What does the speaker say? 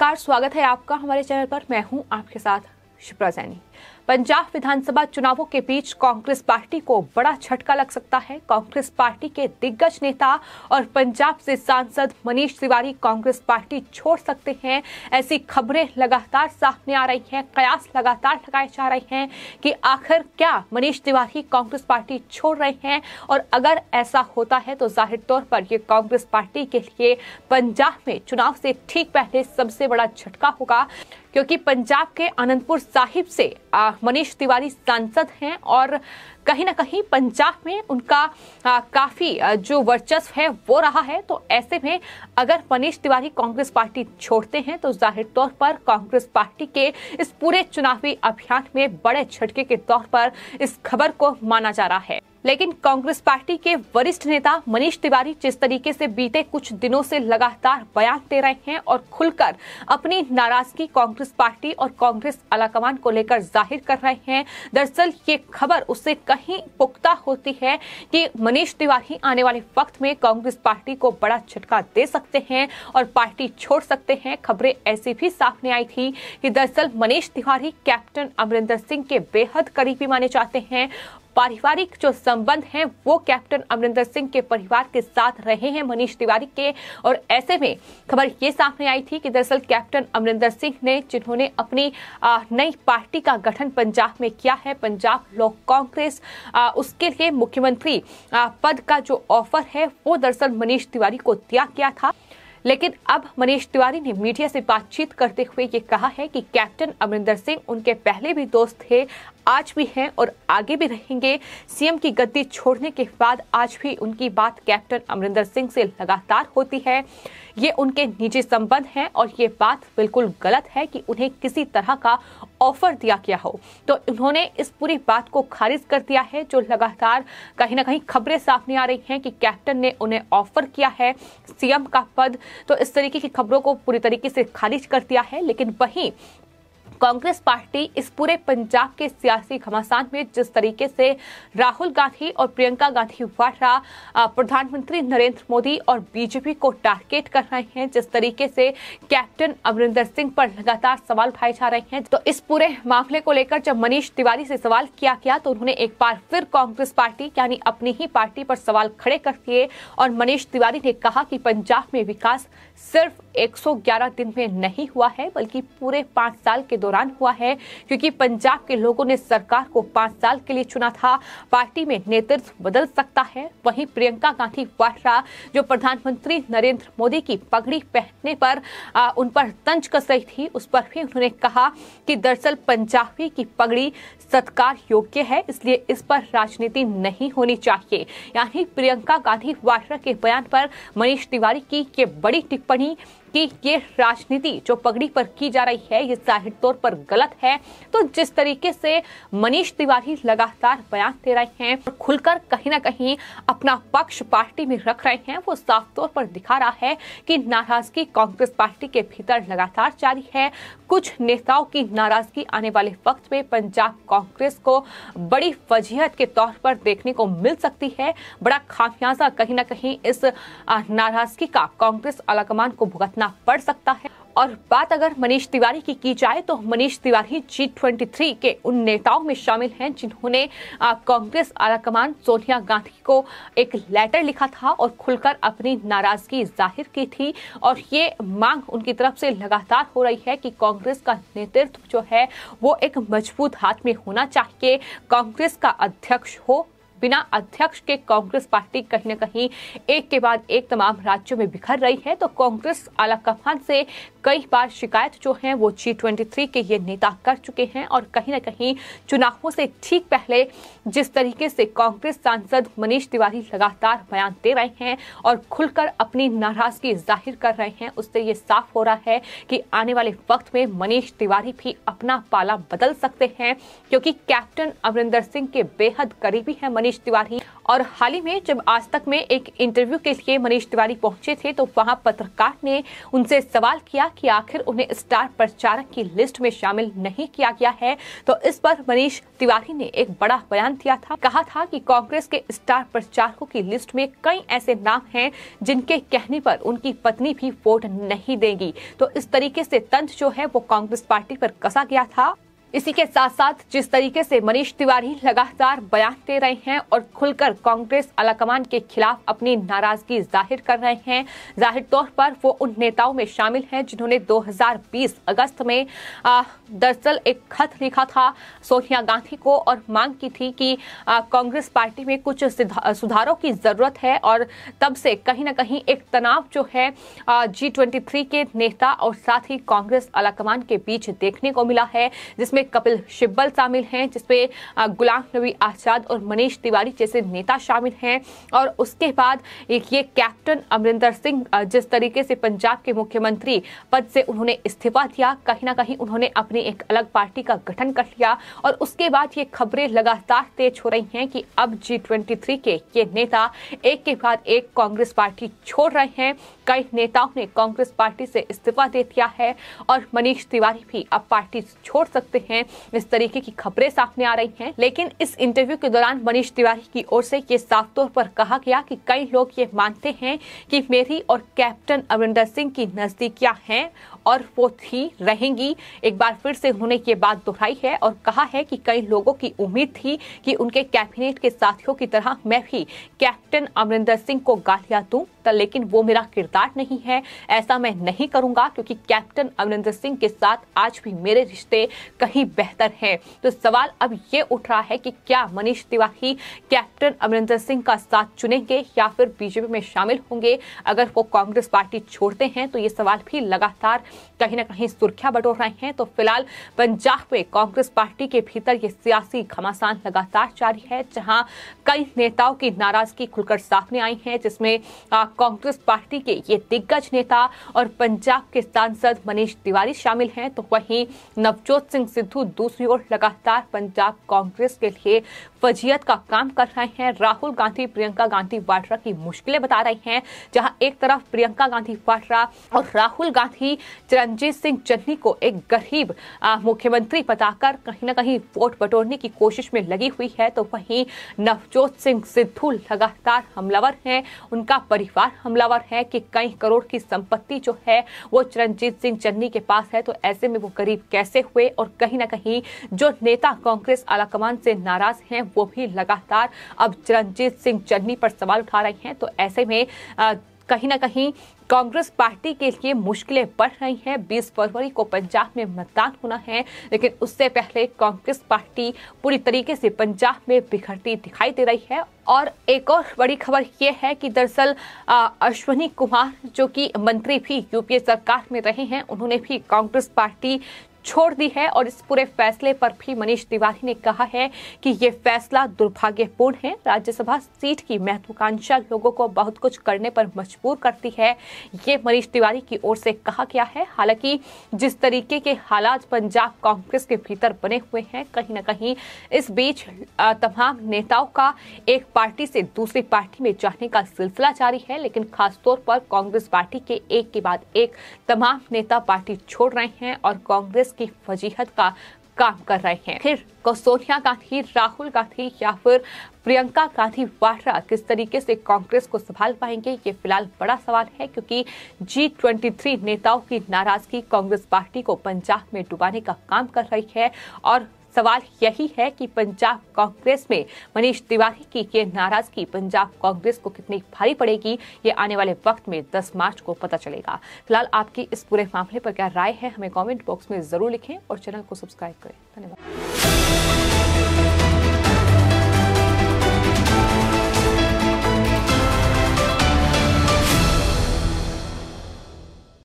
नमस्कार स्वागत है आपका हमारे चैनल पर। मैं हूँ आपके साथ शिप्रा सैनी। पंजाब विधानसभा चुनावों के बीच कांग्रेस पार्टी को बड़ा झटका लग सकता है। कांग्रेस पार्टी के दिग्गज नेता और पंजाब से सांसद मनीष तिवारी कांग्रेस पार्टी छोड़ सकते हैं। ऐसी खबरें लगातार सामने आ रही हैं, कयास लगातार लगाए जा रहे हैं कि आखिर क्या मनीष तिवारी कांग्रेस पार्टी छोड़ रहे हैं और अगर ऐसा होता है तो ज़ाहिर तौर पर यह कांग्रेस पार्टी के लिए पंजाब में चुनाव से ठीक पहले सबसे बड़ा झटका होगा। क्योंकि पंजाब के आनंदपुर साहिब से मनीष तिवारी सांसद हैं और कहीं ना कहीं पंजाब में उनका काफ़ी जो वर्चस्व है वो रहा है। तो ऐसे में अगर मनीष तिवारी कांग्रेस पार्टी छोड़ते हैं तो ज़ाहिर तौर पर कांग्रेस पार्टी के इस पूरे चुनावी अभियान में बड़े झटके के तौर पर इस खबर को माना जा रहा है। लेकिन कांग्रेस पार्टी के वरिष्ठ नेता मनीष तिवारी जिस तरीके से बीते कुछ दिनों से लगातार बयान दे रहे हैं और खुलकर अपनी नाराज़गी कांग्रेस पार्टी और कांग्रेस आलाकमान को लेकर ज़ाहिर कर रहे हैं, दरअसल ये खबर उससे कहीं पुख्ता होती है कि मनीष तिवारी आने वाले वक्त में कांग्रेस पार्टी को बड़ा झटका दे सकते हैं और पार्टी छोड़ सकते हैं। खबरें ऐसी भी सामने आई थी कि दरअसल मनीष तिवारी, कैप्टन अमरिंदर सिंह के बेहद करीबी माने जाते हैं पारिवारिक जो संबंध हैं, वो कैप्टन अमरिंदर सिंह के परिवार के साथ रहे हैं, मनीष तिवारी के। और ऐसे में खबर ये सामने आई थी कि दरअसल कैप्टन अमरिंदर सिंह ने, जिन्होंने अपनी नई पार्टी का गठन पंजाब में किया है, पंजाब लोक कांग्रेस उसके लिए मुख्यमंत्री पद का जो ऑफ़र है, वो दरअसल मनीष तिवारी को दिया गया था। लेकिन अब मनीष तिवारी ने मीडिया से बातचीत करते हुए ये कहा है कि कैप्टन अमरिंदर सिंह उनके पहले भी दोस्त थे, आज भी हैं और आगे भी रहेंगे। सीएम की गद्दी छोड़ने के बाद आज भी उनकी बात कैप्टन अमरिंदर सिंह से लगातार होती है। ये उनके निजी संबंध हैं और ये बात बिल्कुल गलत है कि उन्हें किसी तरह का ऑफ़र दिया गया हो। तो उन्होंने इस पूरी बात को खारिज कर दिया है, जो लगातार कहीं ना कहीं खबरें सामने आ रही हैं कि कैप्टन ने उन्हें ऑफ़र किया है, सीएम का पद। तो इस तरीके की खबरों को पूरी तरीके से खारिज कर दिया है, लेकिन वहीं कांग्रेस पार्टी इस पूरे पंजाब के सियासी घमासान में जिस तरीके से राहुल गांधी और प्रियंका गांधी वाड्रा प्रधानमंत्री नरेंद्र मोदी और बीजेपी को टारगेट कर रहे हैं, जिस तरीके से कैप्टन अमरिंदर सिंह पर लगातार सवाल उठाए जा रहे हैं तो इस पूरे मामले को लेकर जब मनीष तिवारी से सवाल किया गया तो उन्होंने एक बार फिर कांग्रेस पार्टी, यानी अपनी ही पार्टी पर सवाल खड़े कर दिए और मनीष तिवारी ने कहा कि पंजाब में विकास सिर्फ़ 111 दिन में नहीं हुआ है बल्कि पूरे पाँच साल के दौरान हुआ है क्योंकि पंजाब के लोगों ने सरकार को पाँच साल के लिए चुना था। पार्टी में नेतृत्व बदल सकता है। वहीं प्रियंका गांधी वाड्रा जो प्रधानमंत्री नरेंद्र मोदी की पगड़ी पहनने पर आ, उन पर तंज कस रही थी उस पर भी उन्होंने कहा कि दरअसल पंजाबी की पगड़ी सत्कार योग्य है इसलिए इस पर राजनीति नहीं होनी चाहिए। यानी प्रियंका गांधी वाड्रा के बयान पर मनीष तिवारी की ये बड़ी टिप्पणी पढ़ी कि ये राजनीति जो पगड़ी पर की जा रही है, ये ज़ाहिर तौर पर गलत है। तो जिस तरीके से मनीष तिवारी लगातार बयान दे रहे हैं और खुलकर कहीं ना कहीं अपना पक्ष पार्टी में रख रहे हैं, वो साफ़ तौर पर दिखा रहा है कि नाराज़गी कांग्रेस पार्टी के भीतर लगातार जारी है। कुछ नेताओं की नाराज़गी आने वाले वक्त में पंजाब कांग्रेस को बड़ी फजीहत के तौर पर देखने को मिल सकती है। बड़ा खामियाजा कहीं ना कहीं इस नाराज़गी का कांग्रेस आलाकमान को भुगतना करना पड़ सकता है? और बात अगर मनीष तिवारी की की जाए तो मनीष तिवारी जी ट्वेंटी के उन नेताओं में शामिल हैं जिन्होंने कांग्रेस आलाकमान सोनिया गांधी को एक लेटर लिखा था और खुलकर अपनी नाराज़गी ज़ाहिर की थी। और ये मांग उनकी तरफ़ से लगातार हो रही है कि कांग्रेस का नेतृत्व जो है, वो एक मज़बूत हाथ में होना चाहिए। कांग्रेस का अध्यक्ष हो बिना अध्यक्ष के कांग्रेस पार्टी कहीं न कहीं एक के बाद एक तमाम राज्यों में बिखर रही है। तो कांग्रेस आलाकमान से कई बार शिकायत जो है वो जी ट्वेंटी के ये नेता कर चुके हैं और कहीं ना कहीं चुनावों से ठीक पहले जिस तरीके से कांग्रेस सांसद मनीष तिवारी लगातार बयान दे रहे हैं और खुलकर अपनी नाराज़गी ज़ाहिर कर रहे हैं, उससे ये साफ़ हो रहा है कि आने वाले वक्त में मनीष तिवारी भी अपना पाला बदल सकते हैं, क्योंकि कैप्टन अमरिंदर सिंह के बेहद करीबी है मनीष तिवारी। और हाल ही में जब आज तक में एक इंटरव्यू के लिए मनीष तिवारी पहुँचे थे तो वहाँ पत्रकार ने उनसे सवाल किया कि आखिर उन्हें स्टार प्रचारक की लिस्ट में शामिल नहीं किया गया है। तो इस पर मनीष तिवारी ने एक बड़ा बयान दिया था। कहा था कि कांग्रेस के स्टार प्रचारकों की लिस्ट में कई ऐसे नाम हैं, जिनके कहने पर उनकी पत्नी भी वोट नहीं देगी। तो इस तरीके से तंज जो है, वो कांग्रेस पार्टी पर कसा गया था। इसी के साथ साथ जिस तरीके से मनीष तिवारी लगातार बयान दे रहे हैं और खुलकर कांग्रेस आलाकमान के खिलाफ अपनी नाराज़गी ज़ाहिर कर रहे हैं, ज़ाहिर तौर पर वो उन नेताओं में शामिल हैं जिन्होंने 2020 अगस्त में दरअसल एक खत लिखा था सोनिया गांधी को और मांग की थी कि कांग्रेस पार्टी में कुछ सुधारों की ज़रूरत है और तब से कहीं ना कहीं एक तनाव जो है जी के नेता और साथ ही कांग्रेस आलाकमान के बीच देखने को मिला है, जिसमें जिसमें कपिल शिब्बल शामिल हैं जिसमें गुलाम नबी आज़ाद और मनीष तिवारी जैसे नेता शामिल हैं। और उसके बाद एक ये कैप्टन अमरिंदर सिंह जिस तरीके से पंजाब के मुख्यमंत्री पद से उन्होंने इस्तीफा दिया, कहीं ना कहीं उन्होंने अपनी एक अलग पार्टी का गठन कर लिया। और उसके बाद ये खबरें लगातार तेज हो रही हैं कि अब जी के ये नेता एक के बाद एक कांग्रेस पार्टी छोड़ रहे हैं। कई नेताओं ने कांग्रेस पार्टी से इस्तीफा दे दिया है और मनीष तिवारी भी अब पार्टी छोड़ सकते हैं। इस तरीके की खबरें सामने आ रही हैं। लेकिन इस इंटरव्यू के दौरान मनीष तिवारी की ओर से ये साफ़ तौर पर कहा गया कि कई लोग ये मानते हैं कि मेरी और कैप्टन अमरिंदर सिंह की नजदीकियाँ हैं और वो थी, रहेंगी। एक बार फिर से उन्होंने ये बात दोहराई है और कहा है कि कई लोगों की उम्मीद थी कि उनके कैबिनेट के साथियों की तरह मैं भी कैप्टन अमरिंदर सिंह को गालियाँ दूँ तो लेकिन वो मेरा किरदार नहीं है। ऐसा मैं नहीं करूँगा क्योंकि कैप्टन अमरिंदर सिंह के साथ आज भी मेरे रिश्ते कहीं बेहतर हैं। तो सवाल अब ये उठ रहा है कि क्या मनीष तिवारी कैप्टन अमरिंदर सिंह का साथ चुनेंगे या फिर बीजेपी में शामिल होंगे? अगर वो कांग्रेस पार्टी छोड़ते हैं तो ये सवाल भी लगातार कहीं ना कहीं सुर्खियाँ बटोर रहे हैं। तो फ़िलहाल पंजाब में कांग्रेस पार्टी के भीतर ये सियासी घमासान लगातार जारी है, जहाँ कई नेताओं की नाराज़गी खुलकर सामने आई है, जिसमें कांग्रेस पार्टी के ये दिग्गज नेता और पंजाब के सांसद मनीष तिवारी शामिल हैं। तो वहीं नवजोत सिंह सिद्धू दूसरी ओर लगातार पंजाब कांग्रेस के लिए फजीयत का काम कर रहे हैं। राहुल गांधी, प्रियंका गांधी वाड्रा की मुश्किलें बता रही हैं, जहाँ एक तरफ़ प्रियंका गांधी वाड्रा और राहुल गांधी चिरंजीत सिंह चन्नी को एक गरीब मुख्यमंत्री बताकर कहीं ना कहीं वोट बटोरने की कोशिश में लगी हुई है। तो वहीं नवजोत सिंह सिद्धू लगातार हमलावर हैं। उनका परिवार हमलावर है कि कई करोड़ की संपत्ति जो है वो चिरंजीत सिंह चन्नी के पास है। तो ऐसे में वो गरीब कैसे हुए? और कहीं ना कहीं जो नेता कांग्रेस आलाकमान से नाराज़ हैं, वो भी लगातार अब चिरंजीत सिंह चन्नी पर सवाल उठा रहे हैं। तो ऐसे में कहीं ना कहीं कांग्रेस पार्टी के लिए मुश्किलें बढ़ रही हैं। 20 फरवरी को पंजाब में मतदान होना है, लेकिन उससे पहले कांग्रेस पार्टी पूरी तरीके से पंजाब में बिखरती दिखाई दे रही है। और एक और बड़ी खबर यह है कि दरअसल अश्वनी कुमार, जो कि मंत्री भी यूपीए सरकार में रहे हैं, उन्होंने भी कांग्रेस पार्टी छोड़ दी है और इस पूरे फैसले पर भी मनीष तिवारी ने कहा है कि ये फैसला दुर्भाग्यपूर्ण है। राज्यसभा सीट की महत्वाकांक्षा लोगों को बहुत कुछ करने पर मजबूर करती है। ये मनीष तिवारी की ओर से कहा गया है। हालाँकि जिस तरीके के हालात पंजाब कांग्रेस के भीतर बने हुए हैं, कहीं ना कहीं इस बीच तमाम नेताओं का एक पार्टी से दूसरी पार्टी में जाने का सिलसिला जारी है, लेकिन खासतौर पर कांग्रेस पार्टी के एक के बाद एक तमाम नेता पार्टी छोड़ रहे हैं और कांग्रेस की वजीहत का काम कर रहे हैं। फिर सोनिया गांधी, राहुल गांधी या फिर प्रियंका गांधी वाड्रा, किस तरीके से कांग्रेस को संभाल पाएँगे, ये फ़िलहाल बड़ा सवाल है, क्योंकि जी ट्वेंटी थ्री नेताओं की नाराज़गी कांग्रेस पार्टी को पंजाब में डुबाने का काम कर रही है और सवाल यही है कि पंजाब कांग्रेस में मनीष तिवारी की ये नाराज़गी पंजाब कांग्रेस को कितनी भारी पड़ेगी, ये आने वाले वक्त में 10 मार्च को पता चलेगा। फ़िलहाल आपकी इस पूरे मामले पर क्या राय है, हमें कमेंट बॉक्स में ज़रूर लिखें और चैनल को सब्सक्राइब करें। धन्यवाद।